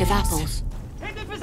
of apples. Hedefi